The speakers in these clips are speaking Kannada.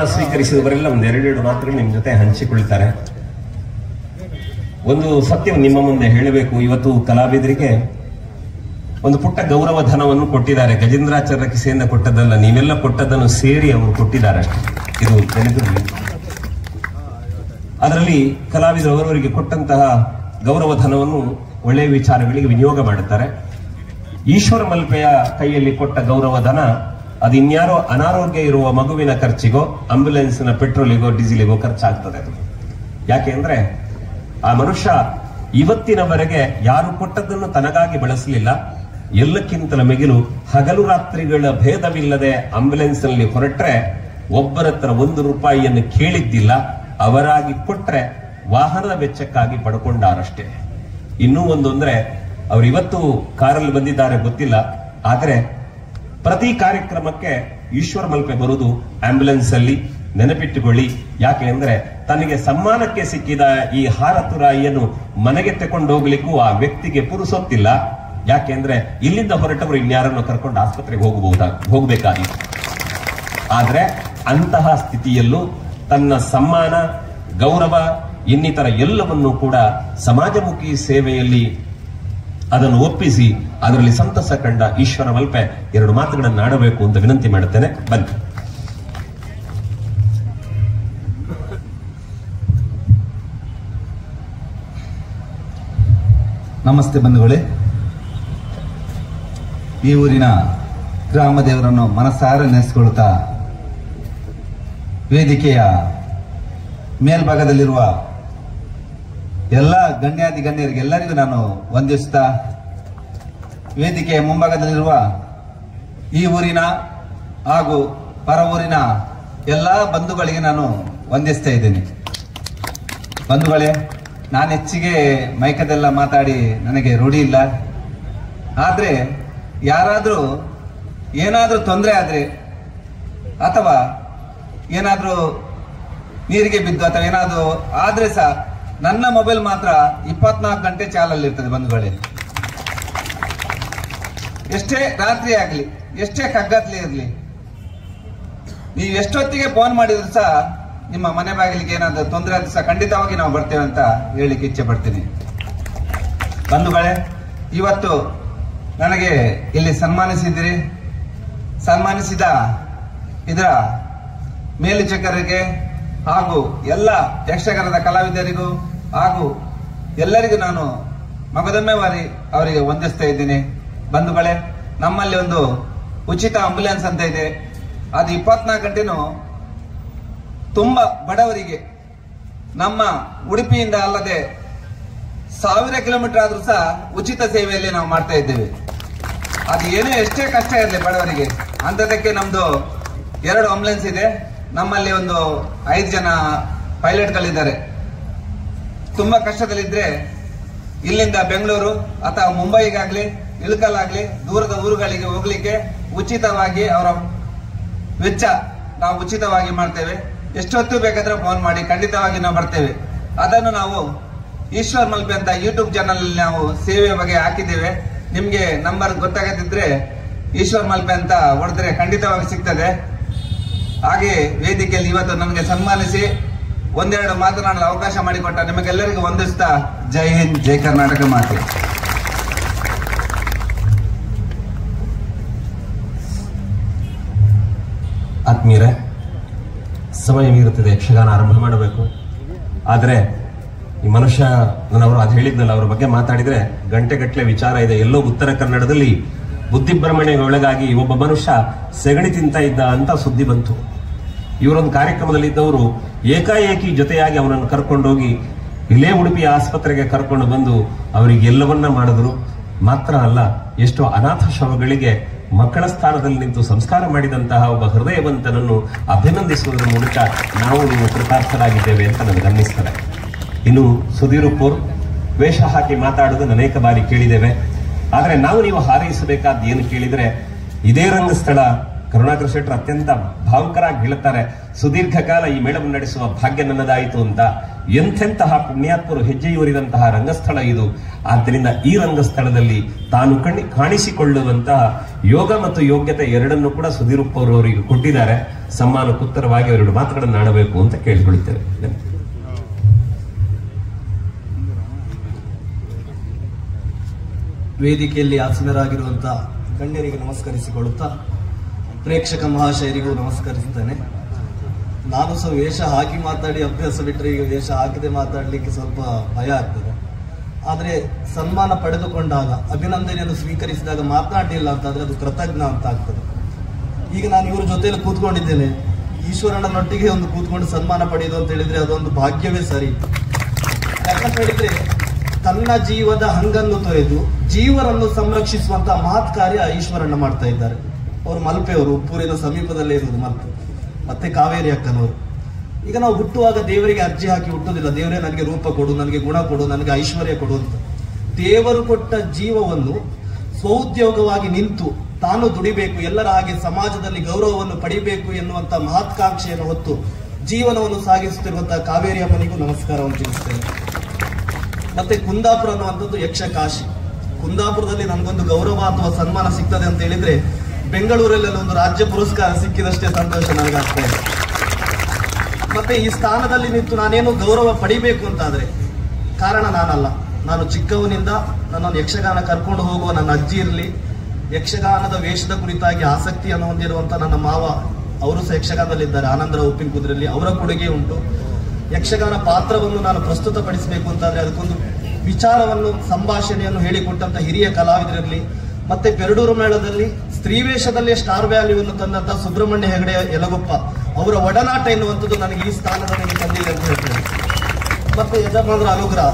ಭಾಗವಹಿಸಿದವರೆಲ್ಲ ಒಂದು ಎರಡೆರಡು ಮಾತ್ರ ನಿಮ್ಮ ಜೊತೆ ಹಂಚಿಕೊಳ್ತಾರೆ ಒಂದು ಸತ್ಯ ನಿಮ್ಮ ಮುಂದೆ ಹೇಳಬೇಕು. ಇವತ್ತು ಕಲಾವಿದರಿಗೆ ಒಂದು ಪುಟ್ಟ ಗೌರವ ಧನವನ್ನು ಕೊಟ್ಟಿದ್ದಾರೆ. ಗಜೇಂದ್ರಾಚಾರ್ಯ ಕಿಸೆಯಿಂದ ಕೊಟ್ಟದ್ದಲ್ಲ, ನೀವೆಲ್ಲ ಕೊಟ್ಟದ್ದನ್ನು ಸೇರಿ ಅವರು ಕೊಟ್ಟಿದ್ದಾರೆ. ಇದು ಅದರಲ್ಲಿ ಕಲಾವಿದರು ಅವರವರಿಗೆ ಕೊಟ್ಟಂತಹ ಗೌರವ ಧನವನ್ನು ಒಳ್ಳೆಯ ವಿಚಾರಗಳಿಗೆ ವಿನಿಯೋಗ ಮಾಡುತ್ತಾರೆ. ಈಶ್ವರ ಮಲ್ಪೆಯ ಕೈಯಲ್ಲಿ ಕೊಟ್ಟ ಗೌರವ ಧನ ಅದು ಇನ್ಯಾರೋ ಅನಾರೋಗ್ಯ ಇರುವ ಮಗುವಿನ ಖರ್ಚಿಗೋ ಆಂಬ್ಯುಲೆನ್ಸ್ನ ಪೆಟ್ರೋಲಿಗೋ, ಡೀಸೆಲಿಗೋ ಖರ್ಚಾಗ್ತದೆ ಯಾಕೆ ಅಂದ್ರೆ, ಆ ಮನುಷ್ಯ ಇವತ್ತಿನವರೆಗೆ ಯಾರು ಕೊಟ್ಟದ್ದನ್ನು ತನಗಾಗಿ ಬಳಸಲಿಲ್ಲ. ಎಲ್ಲಕ್ಕಿಂತಲ ಮಿಗಿಲು ಹಗಲು ರಾತ್ರಿಗಳ ಭೇದವಿಲ್ಲದೆ ಆಂಬ್ಯುಲೆನ್ಸ್ನಲ್ಲಿ ಹೊರಟ್ರೆ ಒಬ್ಬರ ಹತ್ರ ಒಂದು ರೂಪಾಯಿಯನ್ನು ಕೇಳಿದ್ದಿಲ್ಲ, ಅವರಾಗಿ ಕೊಟ್ರೆ ವಾಹನದ ವೆಚ್ಚಕ್ಕಾಗಿ ಪಡ್ಕೊಂಡಾರಷ್ಟೇ. ಇನ್ನೂ ಒಂದು ಅಂದ್ರೆ, ಅವರು ಇವತ್ತು ಕಾರಲ್ಲಿ ಬಂದಿದ್ದಾರೆ ಗೊತ್ತಿಲ್ಲ, ಆದ್ರೆ ಪ್ರತಿ ಕಾರ್ಯಕ್ರಮಕ್ಕೆ ಈಶ್ವರ ಮಲ್ಪೆ ಬರುವುದು ಆಂಬ್ಯುಲೆನ್ಸ್ ಅಲ್ಲಿ ನೆನಪಿಟ್ಟುಕೊಳ್ಳಿ. ಯಾಕೆ ಅಂದ್ರೆ ತನಗೆ ಸಮ್ಮಾನಕ್ಕೆ ಸಿಕ್ಕಿದ ಈ ಹಾರತುರಾಯಿಯನ್ನು ಮನೆಗೆ ತಕೊಂಡು ಹೋಗ್ಲಿಕ್ಕೂ ಆ ವ್ಯಕ್ತಿಗೆ ಪುರುಸೊತ್ತಿಲ್ಲ. ಯಾಕೆ ಅಂದ್ರೆ ಇಲ್ಲಿಂದ ಹೊರಟವರು ಇನ್ಯಾರನ್ನು ಕರ್ಕೊಂಡು ಆಸ್ಪತ್ರೆಗೆ ಹೋಗಬಹುದಾ ಹೋಗ್ಬೇಕಾಗಿತ್ತು ಆದ್ರೆ ಅಂತಹ ಸ್ಥಿತಿಯಲ್ಲೂ ತನ್ನ ಸಮ್ಮಾನ, ಗೌರವ, ಇನ್ನಿತರ ಎಲ್ಲವನ್ನೂ ಕೂಡ ಸಮಾಜಮುಖಿ ಸೇವೆಯಲ್ಲಿ ಅದನ್ನು ಒಪ್ಪಿಸಿ, ಅದರಲ್ಲಿ ಸಂತಸ ಕಂಡ ಈಶ್ವರ ಮಲ್ಪೆ ಎರಡು ಮಾತುಗಳನ್ನು ಆಡಬೇಕು ಅಂತ ವಿನಂತಿ ಮಾಡುತ್ತೇನೆ. ಬನ್ನಿ. ನಮಸ್ತೆ ಬಂಧುಗಳೇ. ಈ ಊರಿನ ಗ್ರಾಮ ದೇವರನ್ನು ಮನಸಾರ ನೆನೆಸಿಕೊಳ್ಳುತ್ತಾ ವೇದಿಕೆಯ ಮೇಲ್ಭಾಗದಲ್ಲಿರುವ ಎಲ್ಲ ಗಣ್ಯಾದಿ ಗಣ್ಯರಿಗೆ ಎಲ್ಲರಿಗೂ ನಾನು ವಂದಿಸುತ್ತಾ ವೇದಿಕೆಯ ಮುಂಭಾಗದಲ್ಲಿರುವ ಈ ಊರಿನ ಹಾಗೂ ಪರ ಊರಿನ ಎಲ್ಲ ಬಂಧುಗಳಿಗೆ ನಾನು ವಂದಿಸ್ತಾ ಇದ್ದೇನೆ. ಬಂಧುಗಳೇ, ನಾನು ಹೆಚ್ಚಿಗೆ ಮೈಕದೆಲ್ಲ ಮಾತಾಡಿ ನನಗೆ ರೂಢಿ ಇಲ್ಲ. ಆದರೆ ಯಾರಾದರೂ ಏನಾದರೂ ತೊಂದರೆ ಆದರೆ ಅಥವಾ ಏನಾದರೂ ನೀರಿಗೆ ಬಿದ್ದು ಅಥವಾ ಏನಾದರೂ ಆದರೆ ಸಹ ನನ್ನ ಮೊಬೈಲ್ ಮಾತ್ರ ಇಪ್ಪತ್ನಾಲ್ಕು ಗಂಟೆ ಚಾಲಲ್ಲಿ ಇರ್ತದೆ ಬಂಧುಗಳೇ. ಎಷ್ಟೇ ರಾತ್ರಿ ಆಗಲಿ, ಎಷ್ಟೇ ಕಗ್ಗತ್ಲಿ ಇರಲಿ, ನೀವು ಎಷ್ಟೊತ್ತಿಗೆ ಫೋನ್ ಮಾಡಿದ್ರು ಸಹ ನಿಮ್ಮ ಮನೆ ಬಾಗಿಲಿಗೆ ಏನಾದ್ರೂ ತೊಂದರೆ ಆದ್ರೆ ಸಹ ಖಂಡಿತವಾಗಿ ನಾವು ಬರ್ತೇವೆ ಅಂತ ಹೇಳಿಕ್ಕೆ ಇಚ್ಛೆ ಪಡ್ತೀನಿ. ಬಂಧುಗಳೇ, ಇವತ್ತು ನನಗೆ ಇಲ್ಲಿ ಸನ್ಮಾನಿಸಿದಿರಿ ಸನ್ಮಾನಿಸಿದ ಇದರ ಮೇಲ್ವಿಚಾರಕರಿಗೆ ಹಾಗೂ ಎಲ್ಲ ಯಕ್ಷಗಾನದ ಕಲಾವಿದರಿಗೂ ಹಾಗೂ ಎಲ್ಲರಿಗೂ ನಾನು ಮಗದೊಮ್ಮೆ ಬಾರಿ ಅವರಿಗೆ ವಂದಿಸ್ತಾ ಇದ್ದೀನಿ. ಬಂಧುಗಳೇ ನಮ್ಮಲ್ಲಿ ಒಂದು ಉಚಿತ ಆಂಬುಲೆನ್ಸ್ ಅಂತ ಇದೆ. ಅದು ಇಪ್ಪತ್ನಾಲ್ಕು ಗಂಟೆನೂ ತುಂಬಾ ಬಡವರಿಗೆ, ನಮ್ಮ ಉಡುಪಿಯಿಂದ ಅಲ್ಲದೆ ಸಾವಿರ ಕಿಲೋಮೀಟರ್ ಆದ್ರೂ ಸಹ ಉಚಿತ ಸೇವೆಯಲ್ಲಿ ನಾವು ಮಾಡ್ತಾ ಇದ್ದೇವೆ. ಅದು ಏನೇ ಎಷ್ಟೇ ಕಷ್ಟ ಇರಲಿ ಬಡವರಿಗೆ ಅಂಥದಕ್ಕೆ ನಮ್ದು ಎರಡು ಆಂಬುಲೆನ್ಸ್ ಇದೆ. ನಮ್ಮಲ್ಲಿ ಒಂದು ಐದು ಜನ ಪೈಲಟ್ಗಳಿದ್ದಾರೆ. ತುಂಬಾ ಕಷ್ಟದಲ್ಲಿದ್ರೆ ಇಲ್ಲಿಂದ ಬೆಂಗಳೂರು ಅಥವಾ ಮುಂಬೈಗಾಗ್ಲಿ, ಇಳಕಲ್ಲಾಗ್ಲಿ, ದೂರದ ಊರುಗಳಿಗೆ ಹೋಗ್ಲಿಕ್ಕೆ ಉಚಿತವಾಗಿ ಅವರ ವೆಚ್ಚ ನಾವು ಉಚಿತವಾಗಿ ಮಾಡ್ತೇವೆ. ಎಷ್ಟೊತ್ತು ಬೇಕಾದ್ರೆ ಫೋನ್ ಮಾಡಿ ಖಂಡಿತವಾಗಿ ನಾವು ಬರ್ತೇವೆ. ಅದನ್ನು ನಾವು ಈಶ್ವರ್ ಮಲ್ಪೆ ಅಂತ ಯೂಟ್ಯೂಬ್ ಚಾನಲ್ ನಾವು ಸೇವೆ ಬಗ್ಗೆ ಹಾಕಿದ್ದೇವೆ. ನಿಮ್ಗೆ ನಂಬರ್ ಗೊತ್ತಾಗದಿದ್ರೆ ಈಶ್ವರ್ ಮಲ್ಪೆ ಅಂತ ಹೊಡೆದ್ರೆ ಖಂಡಿತವಾಗಿ ಸಿಗ್ತದೆ. ಹಾಗೆ ವೇದಿಕೆಯಲ್ಲಿ ಇವತ್ತು ನನಗೆ ಸನ್ಮಾನಿಸಿ ಒಂದೆರಡು ಮಾತನಾಡಲು ಅವಕಾಶ ಮಾಡಿಕೊಟ್ಟ ನಿಮಗೆಲ್ಲರಿಗೂ ವಂದಿಸ್ತಾ ಜೈ ಹಿಂದ್, ಜೈ ಕರ್ನಾಟಕ ಮಾತೆ. ಆತ್ಮೀಯರೇ, ಸಮಯ ಮೀರುತ್ತಿದೆ, ಯಕ್ಷಗಾನ ಆರಂಭ ಮಾಡಬೇಕು. ಆದರೆ, ಈ ಮನುಷ್ಯ ನನ್ನವರು ಅದು ಹೇಳಿದ್ನಲ್ಲ, ಅವರ ಬಗ್ಗೆ ಮಾತಾಡಿದ್ರೆ ಗಂಟೆಗಟ್ಟಲೆ ವಿಚಾರ ಇದೆ. ಎಲ್ಲೋ ಉತ್ತರ ಕನ್ನಡದಲ್ಲಿ ಬುದ್ಧಿಭ್ರಮಣೆಗೆ ಒಳಗಾಗಿ ಒಬ್ಬ ಮನುಷ್ಯ ಸೆಗಣಿ ತಿಂತ ಇದ್ದ ಅಂತ ಸುದ್ದಿ ಬಂತು. ಇವರೊಂದು ಕಾರ್ಯಕ್ರಮದಲ್ಲಿದ್ದವರು ಏಕಾಏಕಿ ಜೊತೆಯಾಗಿ ಅವನನ್ನು ಕರ್ಕೊಂಡೋಗಿ ಇಲ್ಲೇ ಉಡುಪಿ ಆಸ್ಪತ್ರೆಗೆ ಕರ್ಕೊಂಡು ಬಂದು ಅವರಿಗೆ ಎಲ್ಲವನ್ನ ಮಾಡಿದ್ರು. ಮಾತ್ರ ಅಲ್ಲ, ಎಷ್ಟೋ ಅನಾಥ ಶವಗಳಿಗೆ ಮಕ್ಕಳ ಸ್ಥಾನದಲ್ಲಿ ನಿಂತು ಸಂಸ್ಕಾರ ಮಾಡಿದಂತಹ ಒಬ್ಬ ಹೃದಯವಂತನನ್ನು ಅಭಿನಂದಿಸುವುದರ ಮೂಲಕ ನಾವು ನೀವು ಕೃತಾರ್ಥರಾಗಿದ್ದೇವೆ ಅಂತ ನನಗೆ ಅನ್ನಿಸ್ತದೆ. ಇನ್ನು ಸುಧೀರುಪುರ್ ವೇಷ ಹಾಕಿ ಮಾತಾಡುವುದನ್ನು ಅನೇಕ ಬಾರಿ ಕೇಳಿದ್ದೇವೆ. ಆದರೆ ನಾವು ನೀವು ಹಾರೈಸಬೇಕಾದ ಏನು ಕೇಳಿದರೆ, ಇದೇ ರಂಗಸ್ಥಳ ಕರುಣಾಕರ ಶೆಟ್ಟರು ಅತ್ಯಂತ ಭಾವುಕರಾಗಿ ಹೇಳುತ್ತಾರೆ, ಸುದೀರ್ಘ ಕಾಲ ಈ ಮೇಳವನ್ನು ನಡೆಸುವ ಭಾಗ್ಯ ನನ್ನದಾಯಿತು ಅಂತ. ಎಂಥೆಂತಹ ಪುಣ್ಯಾತ್ಮರು ಹೆಜ್ಜೆಯೂರಿದಂತಹ ರಂಗಸ್ಥಳ ಇದು. ಆದ್ದರಿಂದ ಈ ರಂಗಸ್ಥಳದಲ್ಲಿ ತಾನು ಕಣ್ಣಿ, ಕಾಣಿಸಿಕೊಳ್ಳುವಂತಹ ಯೋಗ ಮತ್ತು ಯೋಗ್ಯತೆ ಎರಡನ್ನೂ ಕೂಡ ಸುದೀರಪ್ಪ ಅವರು ಅವರಿಗೆ ಕೊಟ್ಟಿದ್ದಾರೆ. ಸಮ್ಮಾನಕ್ಕುತ್ತರವಾಗಿ ಅವರೆರಡು ಮಾತುಗಳನ್ನು ಆಡಬೇಕು ಅಂತ ಕೇಳಿಕೊಳ್ಳುತ್ತೇವೆ. ವೇದಿಕೆಯಲ್ಲಿ ಆಸೀನರಾಗಿರುವಂತಹ ಗಣ್ಯರಿಗೆ ನಮಸ್ಕರಿಸಿಕೊಳ್ಳುತ್ತಾ ಪ್ರೇಕ್ಷಕ ಮಹಾಶಯರಿಗೂ ನಮಸ್ಕರಿಸುತ್ತೇನೆ. ನಾನು ಸಹ ವೇಷ ಹಾಕಿ ಮಾತಾಡಿ ಅಭ್ಯಾಸ ಬಿಟ್ಟರೆ ಈಗ ವೇಷ ಹಾಕದೆ ಮಾತಾಡಲಿಕ್ಕೆ ಸ್ವಲ್ಪ ಭಯ ಆಗ್ತದೆ. ಆದರೆ ಸನ್ಮಾನ ಪಡೆದುಕೊಂಡಾಗ, ಅಭಿನಂದನೆಯನ್ನು ಸ್ವೀಕರಿಸಿದಾಗ ಮಾತನಾಡಲಿಲ್ಲ ಅಂತಾದರೆ ಅದು ಕೃತಜ್ಞ ಅಂತ ಆಗ್ತದೆ. ಈಗ ನಾನು ಇವ್ರ ಜೊತೆಯಲ್ಲಿ ಕೂತ್ಕೊಂಡಿದ್ದೇನೆ. ಈಶ್ವರಣ್ಣನೊಟ್ಟಿಗೆ ಒಂದು ಕೂತ್ಕೊಂಡು ಸನ್ಮಾನ ಪಡೆಯೋದು ಅಂತ ಹೇಳಿದರೆ ಅದೊಂದು ಭಾಗ್ಯವೇ ಸರಿ. ಯಾಕಂತ ಹೇಳಿದ್ರೆ ತನ್ನ ಜೀವದ ಹಂಗನ್ನು ತೊರೆದು ಜೀವರನ್ನು ಸಂರಕ್ಷಿಸುವಂತಹ ಮಹತ್ ಕಾರ್ಯ ಈಶ್ವರಣ್ಣ ಮಾಡ್ತಾ ಇದ್ದಾರೆ. ಅವರು ಮಲ್ಪೆಯವರು ಉಪ್ಪೂರಿನ ಸಮೀಪದಲ್ಲೇ ಇರುವುದು ಮಲ್ಪೆ. ಮತ್ತೆ ಕಾವೇರಿ ಅಕ್ಕನವರು. ಈಗ ನಾವು ಹುಟ್ಟುವಾಗ ದೇವರಿಗೆ ಅರ್ಜಿ ಹಾಕಿ ಹುಟ್ಟುವುದಿಲ್ಲ ದೇವರೇ ನನಗೆ ರೂಪ ಕೊಡು, ನನಗೆ ಗುಣ ಕೊಡು, ನನಗೆ ಐಶ್ವರ್ಯ ಕೊಡು ಅಂತ. ದೇವರು ಕೊಟ್ಟ ಜೀವವನ್ನು ಸ್ವಉದ್ಯೋಗವಾಗಿ ನಿಂತು ತಾನು ದುಡಿಬೇಕು, ಎಲ್ಲರ ಹಾಗೆ ಸಮಾಜದಲ್ಲಿ ಗೌರವವನ್ನು ಪಡಿಬೇಕು ಎನ್ನುವಂತ ಮಹತ್ಕಾಂಕ್ಷೆಯನ್ನು ಹೊತ್ತು ಜೀವನವನ್ನು ಸಾಗಿಸುತ್ತಿರುವಂತಹ ಕಾವೇರಿ ಅಮ್ಮನಿಗೂ ನಮಸ್ಕಾರವನ್ನು ತಿಳಿಸ್ತೇನೆ. ಮತ್ತೆ ಕುಂದಾಪುರ ಅನ್ನುವಂಥದ್ದು ಯಕ್ಷಕಾಶಿ ಕುಂದಾಪುರದಲ್ಲಿ ನನಗೊಂದು ಗೌರವ ಅಥವಾ ಸನ್ಮಾನ ಸಿಗ್ತದೆ ಅಂತ ಹೇಳಿದ್ರೆ ಬೆಂಗಳೂರಲ್ಲಿ ಒಂದು ರಾಜ್ಯ ಪುರಸ್ಕಾರ ಸಿಕ್ಕಿದಷ್ಟೇ ಸಂತೋಷ ನನಗಾಗ್ತಾ ಇದೆ. ಮತ್ತೆ ಈ ಸ್ಥಾನದಲ್ಲಿ ನಿಂತು ನಾನೇನು ಗೌರವ ಪಡಿಬೇಕು ಅಂತಾದ್ರೆ ಕಾರಣ ನಾನಲ್ಲ. ನಾನು ಚಿಕ್ಕವನಿಂದ ನನ್ನನ್ನು ಯಕ್ಷಗಾನ ಕರ್ಕೊಂಡು ಹೋಗುವ ನನ್ನ ಅಜ್ಜಿ ಇರಲಿ, ಯಕ್ಷಗಾನದ ವೇಷದ ಕುರಿತಾಗಿ ಆಸಕ್ತಿಯನ್ನು ಹೊಂದಿರುವಂತ ನನ್ನ ಮಾವ, ಅವರು ಸಹ ಯಕ್ಷಗಾನದಲ್ಲಿದ್ದಾರೆ. ಆನಂದರ ಉಪ್ಪಿನ ಕುದುರೆಯಲ್ಲಿ ಅವರ ಕೊಡುಗೆ ಉಂಟು. ಯಕ್ಷಗಾನ ಪಾತ್ರವನ್ನು ನಾನು ಪ್ರಸ್ತುತಪಡಿಸಬೇಕು ಅಂತಂದ್ರೆ ಅದಕ್ಕೊಂದು ವಿಚಾರವನ್ನು, ಸಂಭಾಷಣೆಯನ್ನು ಹೇಳಿಕೊಟ್ಟಂತ ಹಿರಿಯ ಕಲಾವಿದರಲ್ಲಿ ಮತ್ತೆ ಪೆರಡೂರು ಮೇಳದಲ್ಲಿ ಸ್ತ್ರೀವೇಷದಲ್ಲೇ ಸ್ಟಾರ್ ವ್ಯಾಲ್ಯೂವನ್ನು ತಂದಂತ ಸುಬ್ರಹ್ಮಣ್ಯ ಹೆಗಡೆ ಯಲಗೊಪ್ಪ ಅವರ ಒಡನಾಟ ಎನ್ನುವಂಥದ್ದು ನನಗೆ ಈ ಸ್ಥಾನದಲ್ಲಿ ತಂದಿದೆ ಅಂತ ಹೇಳ್ತೇನೆ. ಮತ್ತೆ ಯಜಮಾನರ ಅನುಗ್ರಹ.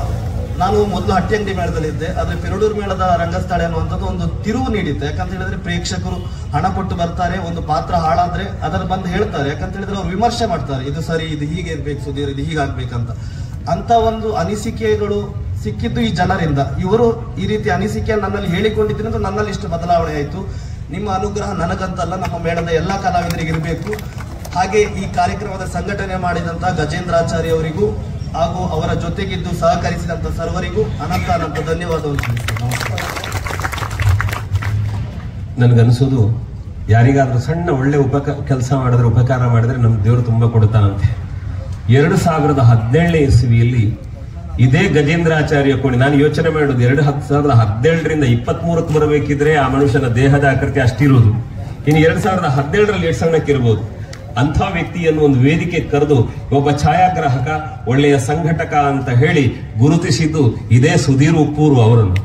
ನಾನು ಮೊದಲು ಹಟ್ಟಿಯಂಗಡಿ ಮೇಳದಲ್ಲಿದ್ದೆ ಆದರೆ ಪೆರಡೂರು ಮೇಳದ ರಂಗಸ್ಥಳ ಅನ್ನುವಂಥದ್ದು ಒಂದು ತಿರುವು ನೀಡಿತ್ತು. ಯಾಕಂತ ಹೇಳಿದ್ರೆ ಪ್ರೇಕ್ಷಕರು ಹಣ ಕೊಟ್ಟು ಬರ್ತಾರೆ, ಒಂದು ಪಾತ್ರ ಹಾಳಾದ್ರೆ ಅದರ ಬಂದು ಹೇಳ್ತಾರೆ. ಯಾಕಂತ ಹೇಳಿದ್ರೆ ಅವ್ರು ವಿಮರ್ಶೆ ಮಾಡ್ತಾರೆ, ಇದು ಸರಿ, ಇದು ಹೀಗೆ ಇರ್ಬೇಕು ಸುಧೀರ್, ಇದು ಹೀಗಾಗ್ಬೇಕಂತ. ಅಂತ ಒಂದು ಅನಿಸಿಕೆಗಳು ಸಿಕ್ಕಿದ್ದು ಈ ಜನರಿಂದ. ಇವರು ಈ ರೀತಿ ಅನಿಸಿಕೆ ನನ್ನಲ್ಲಿ ಹೇಳಿಕೊಂಡಿದ್ದರಿಂದ ನನ್ನಲ್ಲಿ ಇಷ್ಟು ಬದಲಾವಣೆ ಆಯಿತು. ನಿಮ್ಮ ಅನುಗ್ರಹ ನನಗಂತಲ್ಲ, ನಮ್ಮ ಮೇಳದ ಎಲ್ಲ ಕಲಾವಿದರಿಗೆ ಇರಬೇಕು. ಹಾಗೆ ಈ ಕಾರ್ಯಕ್ರಮದ ಸಂಘಟನೆ ಮಾಡಿದಂತಹ ಗಜೇಂದ್ರಾಚಾರ್ಯ ಅವರಿಗೂ ಹಾಗೂ ಅವರ ಜೊತೆಗಿದ್ದು ಸಹಕರಿಸಿದಂತ ಸರ್ವರಿಗೂ ಅನಂತ ಅನಂತ ಧನ್ಯವಾದವನ್ನು ನನಗನ್ಸೋದು, ಯಾರಿಗಾದ್ರೂ ಸಣ್ಣ ಒಳ್ಳೆ ಉಪಕ, ಕೆಲಸ ಮಾಡಿದ್ರೆ, ಉಪಕಾರ ಮಾಡಿದ್ರೆ ನಮ್ಮ ದೇವರು ತುಂಬಾ ಕೊಡ್ತಾನಂತೆ ಎರಡು ಸಾವಿರದ ಹದಿನೇಳನೇ ಇಸ್ವಿಯಲ್ಲಿ ಇದೇ ಗಜೇಂದ್ರಾಚಾರ್ಯ ಕೋಣೆ. ನಾನು ಯೋಚನೆ ಮಾಡೋದು, ಎರಡು ಹತ್ತು ಸಾವಿರದ ಹದಿನೇಳರಿಂದ ಇಪ್ಪತ್ತ್ ಮೂರಕ್ಕೆ ಬರಬೇಕಿದ್ರೆ ಆ ಮನುಷ್ಯನ ದೇಹದ ಆಕೃತಿ ಅಷ್ಟಿರುವುದು ಇನ್ನು ಎರಡ್ ಸಾವಿರದ ಹದಿನೇಳರಲ್ಲಿ ಎಷ್ಟು ಸಣ್ಣಕ್ಕಿರ್ಬೋದು ಅಂಥ ವ್ಯಕ್ತಿಯನ್ನು ಒಂದು ವೇದಿಕೆ ಕರೆದು ಒಬ್ಬ ಛಾಯಾಗ್ರಾಹಕ, ಒಳ್ಳೆಯ ಸಂಘಟಕ ಅಂತ ಹೇಳಿ ಗುರುತಿಸಿದ್ದು ಇದೇ ಸುಧೀರ್ ಉಪ್ಪೂರು ಅವರನ್ನು.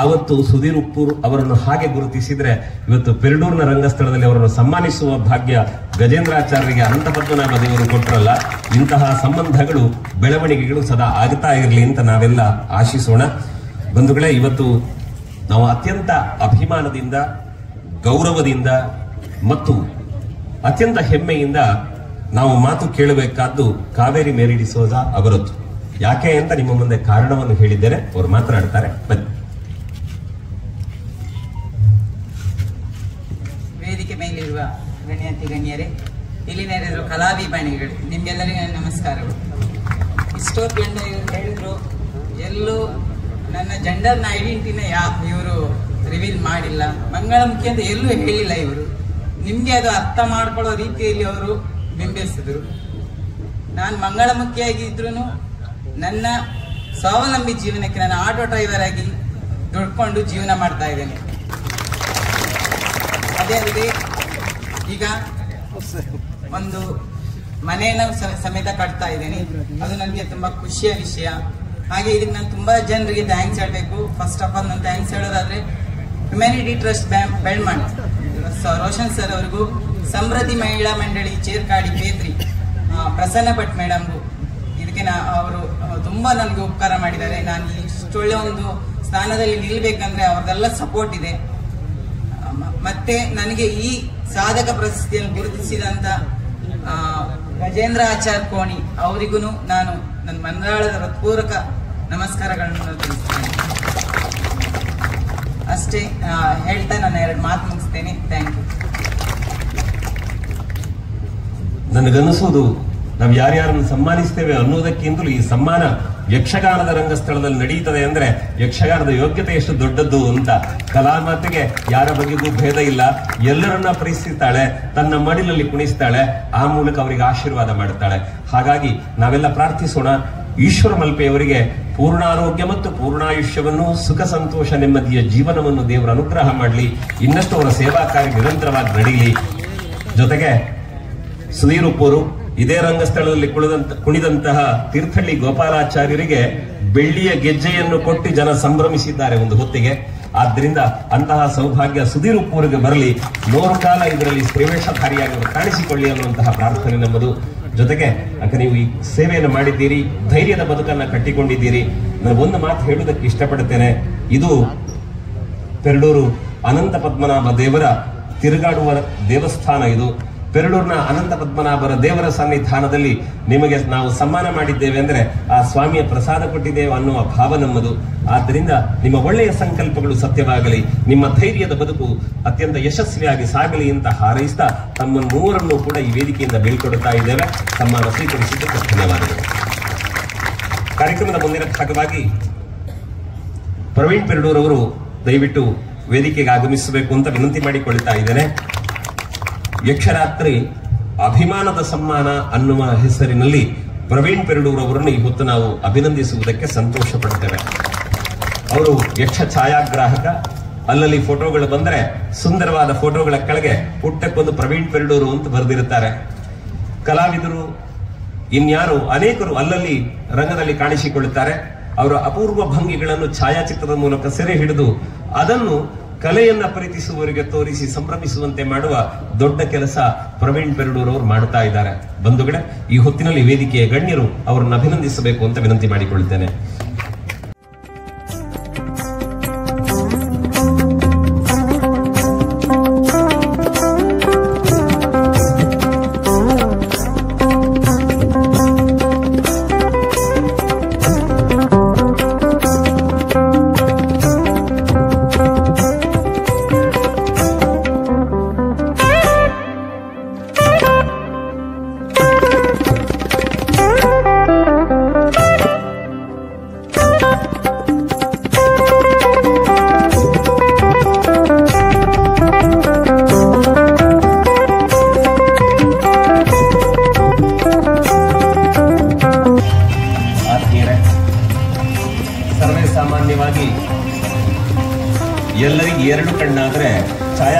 ಆವತ್ತು ಸುಧೀರ್ ಉಪ್ಪೂರ್ ಅವರನ್ನು ಹಾಗೆ ಗುರುತಿಸಿದ್ರೆ ಇವತ್ತು ಪೆರಡೂರ್ನ ರಂಗಸ್ಥಳದಲ್ಲಿ ಅವರನ್ನು ಸನ್ಮಾನಿಸುವ ಭಾಗ್ಯ ಗಜೇಂದ್ರಾಚಾರ್ಯರಿಗೆ ಅನಂತ ಪದ್ಮನಾಭ ದೇವರು ಕೊಟ್ಟರಲ್ಲ ಇಂತಹ ಸಂಬಂಧಗಳು, ಬೆಳವಣಿಗೆಗಳು ಸದಾ ಆಗ್ತಾ ಇರಲಿ ಅಂತ ನಾವೆಲ್ಲ ಆಶಿಸೋಣ. ಬಂಧುಗಳೇ, ಇವತ್ತು ನಾವು ಅತ್ಯಂತ ಅಭಿಮಾನದಿಂದ, ಗೌರವದಿಂದ ಮತ್ತು ಅತ್ಯಂತ ಹೆಮ್ಮೆಯಿಂದ ನಾವು ಮಾತು ಕೇಳಬೇಕಾದ್ದು ಕಾವೇರಿ ಮೇರಿ ಡಿಸೋಜ ಅವರದ್ದು. ಯಾಕೆ ಅಂತ ನಿಮ್ಮ ಮುಂದೆ ಕಾರಣವನ್ನು ಹೇಳಿದ್ದೇನೆ, ಅವರು ಮಾತನಾಡ್ತಾರೆ. ಬನ್ನಿ. ಮೇಲಿರುವ ಗಣ್ಯಾತಿ ಗಣ್ಯರೇ, ಇಲ್ಲಿ ನೆರೆದಿರುವ ಕಲಾಭಿಮಾನಿಗಳು ನಿಮ್ಗೆಲ್ಲರಿಗೂ ನಮಸ್ಕಾರಗಳು. ಇಷ್ಟೋ ಗಂಡ ಇವರು ಹೇಳಿದ್ರು, ಎಲ್ಲೂ ನನ್ನ ಜೆಂಡರ್ನ ಐಡೆಂಟಿನ ಯಾ ಇವರು ರಿವೀಲ್ ಮಾಡಿಲ್ಲ. ಮಂಗಳಮುಖಿ ಅಂತ ಎಲ್ಲೂ ಹೇಳಿಲ್ಲ ಇವರು. ನಿಮಗೆ ಅದು ಅರ್ಥ ಮಾಡ್ಕೊಳ್ಳೋ ರೀತಿಯಲ್ಲಿ ಅವರು ಬಿಂಬಿಸಿದ್ರು. ನಾನು ಮಂಗಳಮುಖಿಯಾಗಿದ್ರು ನನ್ನ ಸ್ವಾವಲಂಬಿ ಜೀವನಕ್ಕೆ ನಾನು ಆಟೋ ಡ್ರೈವರ್ ಆಗಿ ದುಡ್ಕೊಂಡು ಜೀವನ ಮಾಡ್ತಾ ಇದ್ದೇನೆ. ಅದೇ ಅಲ್ಲದೆ ಈಗ ಒಂದು ಮನೆಯನ್ನು ಸಮೇತ ಕಟ್ತಾ ಇದ್ದೀನಿ. ಅದು ನನಗೆ ತುಂಬಾ ಖುಷಿಯ ವಿಷಯ. ಹಾಗೆ ಇದಕ್ಕೆ ನಾನು ತುಂಬಾ ಜನರಿಗೆ ಥ್ಯಾಂಕ್ಸ್ ಹೇಳಬೇಕು. ಫಸ್ಟ್ ಆಫ್ ಆಲ್ ನಾನು ಥ್ಯಾಂಕ್ಸ್ ಹೇಳೋದಾದ್ರೆ ಹ್ಯುಮ್ಯಾನಿಟಿ ಟ್ರಸ್ಟ್ ಬೆಳ್ಮಂಡ್ ಸ- ರೋಷನ್ ಸರ್ ಅವ್ರಿಗೂ, ಸಮೃದ್ಧಿ ಮಹಿಳಾ ಮಂಡಳಿ ಚೇರ್ಕಾಡಿ ಪೇತ್ರಿ ಪ್ರಸನ್ನ ಭಟ್ ಮೇಡಮ್ಗೂ. ಇದಕ್ಕೆ ನಾ, ಅವರು ತುಂಬಾ ನನಗೆ ಉಪಕಾರ ಮಾಡಿದ್ದಾರೆ. ನಾನು ಇಷ್ಟೊಳ್ಳೆ ಒಂದು ಸ್ಥಾನದಲ್ಲಿ ನಿಲ್ಬೇಕಂದ್ರೆ ಅವ್ರದ್ದೆಲ್ಲ ಸಪೋರ್ಟ್ ಇದೆ. ಮತ್ತೆ ನನಗೆ ಈ ಸಾಧಕ ಪ್ರಶಸ್ತಿಯನ್ನು ಗುರುತಿಸಿದಂತ ಗಜೇಂದ್ರ ಆಚಾರ್ ಕೋಣಿ ಅವರಿಗೂ ನಾನು ನನ್ನ ಮಂದಾಳದ ಹೃತ್ಪೂರ್ವಕ ನಮಸ್ಕಾರಗಳನ್ನು ತಿಳಿಸ್ತೇನೆ. ಅಷ್ಟೇ ಹೇಳ್ತಾ ನಾನು ಎರಡು ಮಾತು ಮುಗಿಸ್ತೇನೆ. ಥ್ಯಾಂಕ್ ಯು ನನಗನ್ನಿಸೋದು ನಾವು ಯಾರ್ಯಾರನ್ನು ಸನ್ಮಾನಿಸ್ತೇವೆ ಅನ್ನೋದಕ್ಕಿಂತಲೂ ಈ ಸಮ್ಮಾನ ಯಕ್ಷಗಾನದ ರಂಗಸ್ಥಳದಲ್ಲಿ ನಡೀತದೆ ಅಂದ್ರೆ ಯಕ್ಷಗಾನದ ಯೋಗ್ಯತೆ ಎಷ್ಟು ದೊಡ್ಡದ್ದು ಅಂತ ಕಲಾಮಾತೆಗೆ ಯಾರ ಬಗೆಗೂ ಭೇದ ಇಲ್ಲ. ಎಲ್ಲರನ್ನ ಪ್ರೀತಿಸ್ತಾಳೆ, ತನ್ನ ಮಡಿಲಲ್ಲಿ ಕುಣಿಸ್ತಾಳೆ, ಆ ಮೂಲಕ ಅವರಿಗೆ ಆಶೀರ್ವಾದ ಮಾಡುತ್ತಾಳೆ. ಹಾಗಾಗಿ ನಾವೆಲ್ಲ ಪ್ರಾರ್ಥಿಸೋಣ, ಈಶ್ವರ ಮಲ್ಪೆಯವರಿಗೆ ಪೂರ್ಣಾರೋಗ್ಯ ಮತ್ತು ಪೂರ್ಣಾಯುಷ್ಯವನ್ನು, ಸುಖ ಸಂತೋಷ ನೆಮ್ಮದಿಯ ಜೀವನವನ್ನು ದೇವರ ಅನುಗ್ರಹ ಮಾಡಲಿ. ಇನ್ನಷ್ಟು ಅವರ ಸೇವಾ ಕಾರ್ಯ ನಿರಂತರವಾಗಿ ನಡೆಯಲಿ ಜೊತೆಗೆ, ಸುಧೀರ್ ಉಪ್ಪೂರು ಇದೇ ರಂಗಸ್ಥಳದಲ್ಲಿ ಕುಳಿದಂತ ಕುಣಿದಂತಹ ತೀರ್ಥಹಳ್ಳಿ ಗೋಪಾಲಾಚಾರ್ಯರಿಗೆ ಬೆಳ್ಳಿಯ ಗೆಜ್ಜೆಯನ್ನು ಕೊಟ್ಟು ಜನ ಸಂಭ್ರಮಿಸಿದ್ದಾರೆ ಒಂದು ಹೊತ್ತಿಗೆ. ಆದ್ದರಿಂದ ಅಂತಹ ಸೌಭಾಗ್ಯ ಸುಧೀರ್ ಉಪ್ಪೂರಿಗೆ ಬರಲಿ, ನೂರು ಕಾಲ ಇದರಲ್ಲಿ ಪ್ರವೇಶಧಾರಿಯಾಗಿ ಕಾಣಿಸಿಕೊಳ್ಳಿ ಅನ್ನುವಂತಹ ಪ್ರಾರ್ಥನೆ ನಮ್ಮದು. ಜೊತೆಗೆ, ಅಕ್ಕ ನೀವು ಈ ಸೇವೆಯನ್ನು ಮಾಡಿದ್ದೀರಿ, ಧೈರ್ಯದ ಬದುಕನ್ನು ಕಟ್ಟಿಕೊಂಡಿದ್ದೀರಿ. ನಾನು ಒಂದು ಮಾತು ಹೇಳುವುದಕ್ಕೆ ಇಷ್ಟಪಡುತ್ತೇನೆ. ಇದು ಪೆರಡೂರು ಅನಂತ ಪದ್ಮನಾಭ ದೇವರ ತಿರುಗಾಡುವ ದೇವಸ್ಥಾನ ಇದು. ಪೆರಡೂರಿನ ಅನಂತ ಪದ್ಮನಾಭರ ದೇವರ ಸನ್ನಿಧಾನದಲ್ಲಿ ನಿಮಗೆ ನಾವು ಸಮ್ಮಾನ ಮಾಡಿದ್ದೇವೆ ಅಂದ್ರೆ ಆ ಸ್ವಾಮಿಯ ಪ್ರಸಾದ ಕೊಟ್ಟಿದ್ದೇವೆ ಅನ್ನುವ ಭಾವ ನಮ್ಮದು. ಆದ್ದರಿಂದ ನಿಮ್ಮ ಒಳ್ಳೆಯ ಸಂಕಲ್ಪಗಳು ಸತ್ಯವಾಗಲಿ, ನಿಮ್ಮ ಧೈರ್ಯದ ಬದುಕು ಅತ್ಯಂತ ಯಶಸ್ವಿಯಾಗಿ ಸಾಗಲಿ ಅಂತ ಹಾರೈಸ್ತಾ ತಮ್ಮ ಮೂವರನ್ನು ಕೂಡ ಈ ವೇದಿಕೆಯಿಂದ ಬೀಳ್ಕೊಡುತ್ತಾ ಇದ್ದೇವೆ. ಸಮ್ಮಾನ ಸ್ವೀಕರಿಸಿದ್ದಕ್ಕೆ ಧನ್ಯವಾದಗಳು. ಕಾರ್ಯಕ್ರಮದ ಮುಂದಿನ ಭಾಗವಾಗಿ ಪ್ರವೀಣ್ ಪೆರಡೂರ್ ಅವರು ದಯವಿಟ್ಟು ವೇದಿಕೆಗೆ ಆಗಮಿಸಬೇಕು ಅಂತ ವಿನಂತಿ ಮಾಡಿಕೊಳ್ತಾ ಇದ್ದೇನೆ. ಯಕ್ಷರಾತ್ರಿ ಅಭಿಮಾನದ ಸಮ್ಮಾನ ಅನ್ನುವ ಹೆಸರಿನಲ್ಲಿ ಪ್ರವೀಣ್ ಪೆರಡೂರ್ ಅವರನ್ನು ಈ ಹೊತ್ತು ನಾವು ಅಭಿನಂದಿಸುವುದಕ್ಕೆ ಸಂತೋಷ ಪಡ್ತೇವೆ. ಅವರು ಯಕ್ಷ ಛಾಯಾಗ್ರಾಹಕ. ಅಲ್ಲಲ್ಲಿ ಫೋಟೋಗಳು ಬಂದರೆ ಸುಂದರವಾದ ಫೋಟೋಗಳ ಕೆಳಗೆ ಪುಟ್ಟಕ್ಕೊಂದು ಪ್ರವೀಣ್ ಪೆರಡೂರು ಅಂತ ಬರೆದಿರುತ್ತಾರೆ. ಕಲಾವಿದರು ಇನ್ಯಾರು ಅನೇಕರು ಅಲ್ಲಲ್ಲಿ ರಂಗದಲ್ಲಿ ಕಾಣಿಸಿಕೊಳ್ಳುತ್ತಾರೆ. ಅವರ ಅಪೂರ್ವ ಭಂಗಿಗಳನ್ನು ಛಾಯಾಚಿತ್ರದ ಮೂಲಕ ಸೆರೆ ಹಿಡಿದು ಅದನ್ನು ಕಲೆಯನ್ನ ಪ್ರೀತಿಸುವವರಿಗೆ ತೋರಿಸಿ ಸಂಭ್ರಮಿಸುವಂತೆ ಮಾಡುವ ದೊಡ್ಡ ಕೆಲಸ ಪ್ರವೀಣ್ ಪೆರಡೂರ್ ಅವರು ಮಾಡ್ತಾ ಇದ್ದಾರೆ. ಬಂಧುಗಳೇ, ಈ ಹೊತ್ತಿನಲ್ಲಿ ವೇದಿಕೆಯ ಗಣ್ಯರು ಅವರನ್ನು ಅಭಿನಂದಿಸಬೇಕು ಅಂತ ವಿನಂತಿ ಮಾಡಿಕೊಳ್ಳುತ್ತೇನೆ.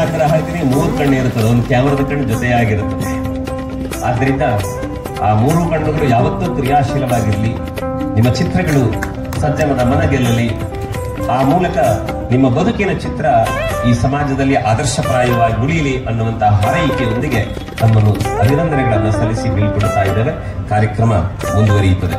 ಛಾಯಾಗ್ರಾಹಕರಿಗೆ ಮೂರು ಕಣ್ಣು ಇರುತ್ತದೆ. ಒಂದು ಕ್ಯಾಮರಾದ ಕಣ್ಣು ಜೊತೆಯಾಗಿರುತ್ತದೆ. ಆದ್ರಿಂದ ಆ ಮೂರು ಕಣ್ಣುಗಳು ಯಾವತ್ತೂ ಕ್ರಿಯಾಶೀಲವಾಗಿರಲಿ. ನಿಮ್ಮ ಚಿತ್ರಗಳು ಸಜ್ಜನದ ಮನ ಗೆಲ್ಲಲಿ ಆ ಮೂಲಕ ನಿಮ್ಮ ಬದುಕಿನ ಚಿತ್ರ ಈ ಸಮಾಜದಲ್ಲಿ ಆದರ್ಶಪ್ರಾಯವಾಗಿ ಉಳಿಯಲಿ ಅನ್ನುವಂತಹ ಹಾರೈಕೆಯೊಂದಿಗೆ ತಮ್ಮನ್ನು ಅಭಿನಂದನೆಗಳನ್ನು ಸಲ್ಲಿಸಿ ಬೀಳ್ಕೊಡ್ತಾ ಇದ್ದೇವೆ ಕಾರ್ಯಕ್ರಮ ಮುಂದುವರಿಯುತ್ತದೆ.